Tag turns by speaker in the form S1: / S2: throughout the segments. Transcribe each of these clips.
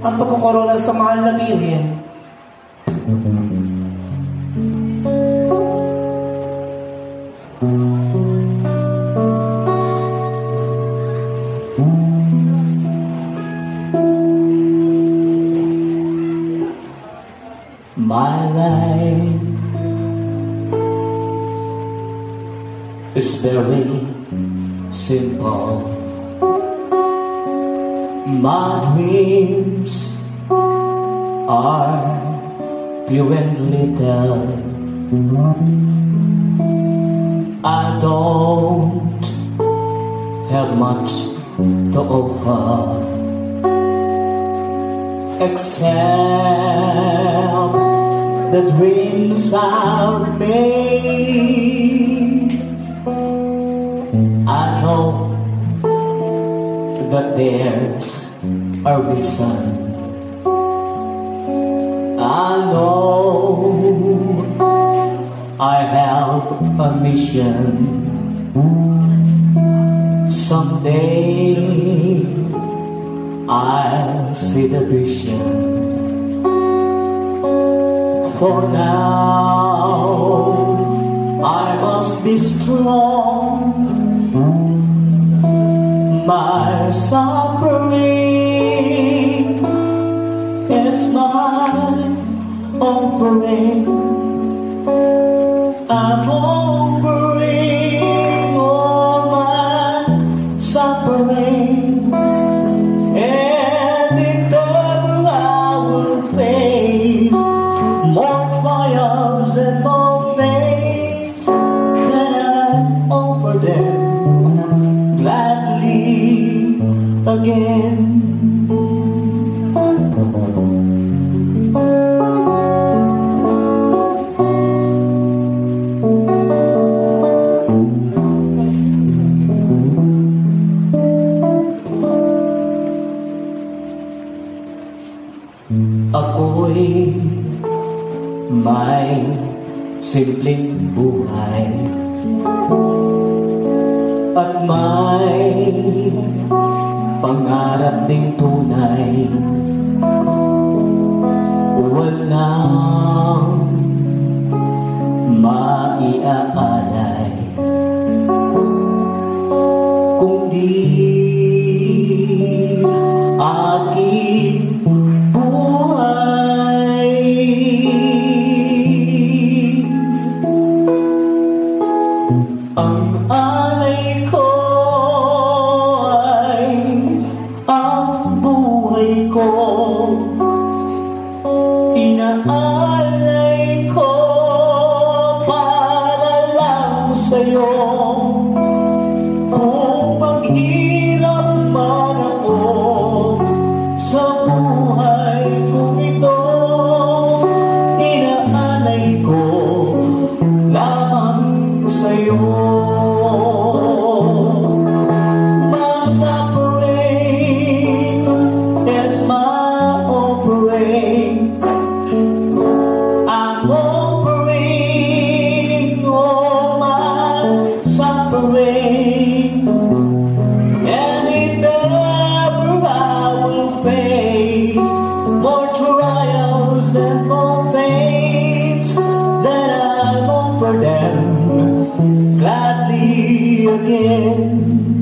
S1: ang pagkukorona sa mahal na Birhen.
S2: My life is very simple. My dreams are and little. I don't have much to offer except the dreams I've made. I know that there's a reason. I know I have a mission. Someday I'll see the vision. For now, I must be strong. My suffering is my offering. I'm offering Ako'y may simpleng buhay At may pangarap ding tunay. Walang maiaalay. Kundi aking buhay. Ang Inaalay again.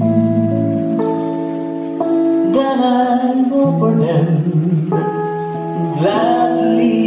S2: Then I go for them gladly